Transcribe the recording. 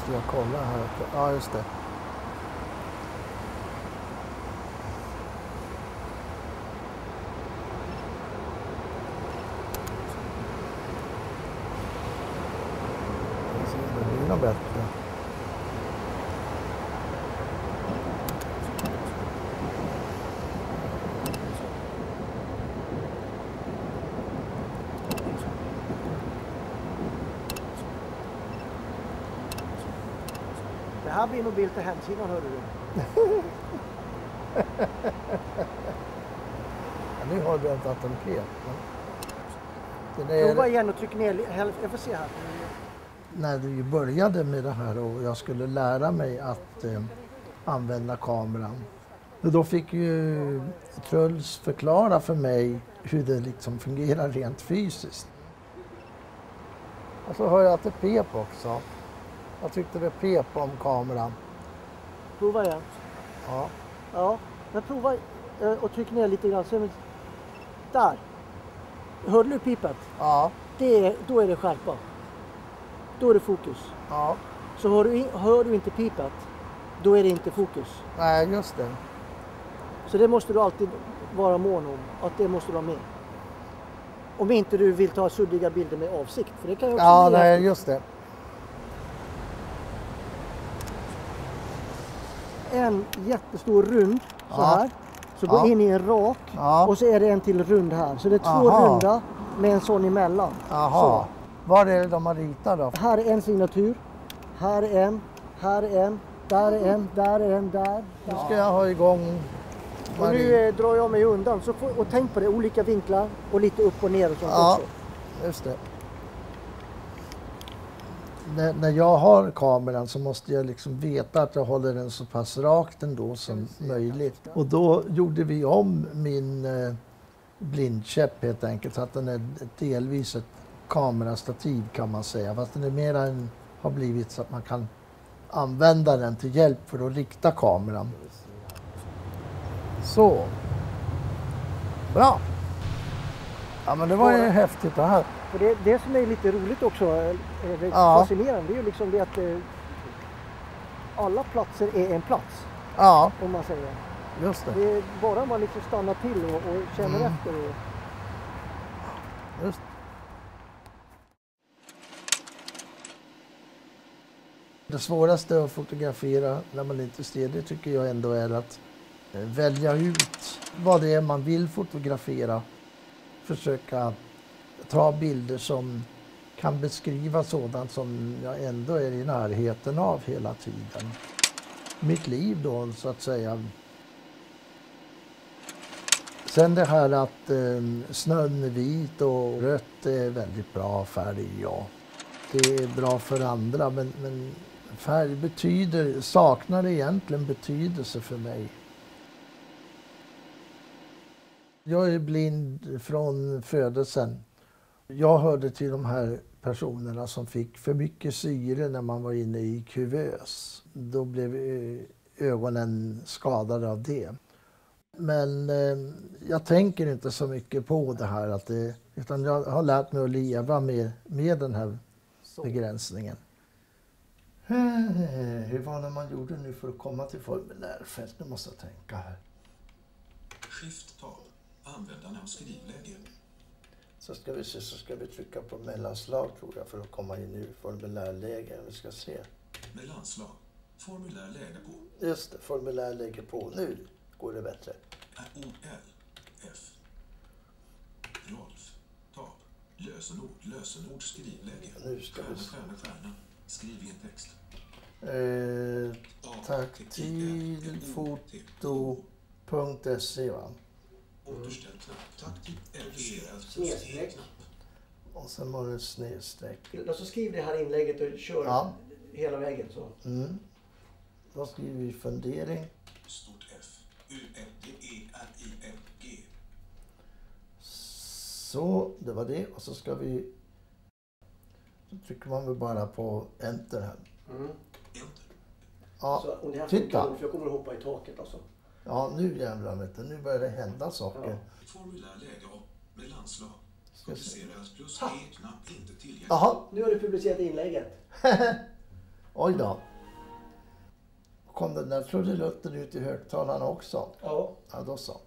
måste jag kolla här. Ja, just det. Det blir nog bättre. Det här blir nog bild till hemsidan hörde du. Ja, nu har du en tapet. Det Prova är igen och tryck ner. li- häl- Jag får se här. när vi började med det här och jag skulle lära mig att eh, använda kameran. Då fick ju Truls förklara för mig hur det liksom fungerar rent fysiskt. Och så hör jag att det pep också. Jag tyckte det pep om kameran. Prova igen. Ja. Ja, men prova eh, och tryck ner lite grann. Där. Hörde du pipet? Ja. Det är, då är det skärpa. Då är det fokus. ja. Så hör du, hör du inte pipet, då är det inte fokus. Nej, just det. Så det måste du alltid vara mån om. Att det måste du ha med. Om inte du vill ta suddiga bilder med avsikt. För det kan ju också Ja, nej, just det. En jättestor rund så Ja. här. Så gå Ja. in i en rak Ja. och så är det en till rund här. Så det är två Aha. runda med en sån emellan. Jaha. Var är det de har ritat då? Så. Här är en signatur. Här är en. Här är en. Där är en. Där är en. Där. Nu ska jag ha igång Och nu eh, drar jag mig undan. Så får, och tänk på det, olika vinklar och lite upp och ner och sånt Ja. också. Just det. När, när jag har kameran så måste jag liksom veta att jag håller den så pass rakt ändå som möjligt. Och då gjorde vi om min eh, blindkäpp helt enkelt så att den är delvis ett kamerastativ kan man säga. Fast den är mer en, har blivit så att man kan använda den till hjälp för att rikta kameran. Så. Bra. Ja men det var ju häftigt det här. För det, det som är lite roligt också, eh, är Ja. fascinerande, det är ju liksom det att eh, alla platser är en plats. Ja, Om man säger. just det. Det är bara man liksom stannar till och, och känner Mm. efter. Och, Just. Det svåraste att fotografera när man inte ser det tycker jag ändå är att eh, välja ut vad det är man vill fotografera. Försöka ta bilder som kan beskriva sådant som jag ändå är i närheten av hela tiden. Mitt liv då, så att säga. Sen det här att eh, snön är vit och rött är väldigt bra färg, ja. Det är bra för andra, men, men färg betyder, saknar egentligen betydelse för mig. Jag är blind från födelsen. Jag hörde till de här personerna som fick för mycket syre när man var inne i kuvös. Då blev eh, ögonen skadade av det. Men eh, jag tänker inte så mycket på det här. Att det, utan jag har lärt mig att leva med, med den här så. begränsningen. Hur var det man gjorde nu för att komma till formulärfält? Nu måste jag tänka här. Skift-tab. Användarnamn skrivläge. Så ska vi se, så ska vi trycka på mellanslag tror jag för att komma in i formulärläge. Vi ska se. Med landslag. Formulär läge på. Just det, formulärläge på. Nu går det bättre. O-L. F. Rolf. Tab. Lösenord. Lösenord. Skrivläge. Nu ska vi Stjärna, se. stjärna, stjärna. Skriv in text. Eh, taktilfoto.se va? Återställ knapp. Taktil. Reducerad Snedstreck. Och sen var det ett snedstreck. Så skriv det här inlägget och kör Ja. hela vägen. Så. Mm. Då skriver vi fundering. Stort F. U-N-D-E-R-I-N-G. Så, det var det. Och så ska vi... Så trycker man väl bara på enter här. Mm. Enter. Ja, Så, och det här titta. funkar, för jag kommer att hoppa i taket alltså. Ja nu jävlar vet du. Nu börjar det hända saker. Ja. Formulär läge. Med landslag. Publiceras plus E-knapp inte tillgänglig. Jaha, Nu har du publicerat inlägget. Oj då. Kom den där trudelutten ut i högtalarna också? Ja. Ja, då så.